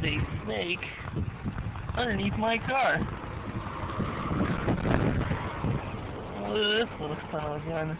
there's a snake underneath my car. Look at this little son of a gun.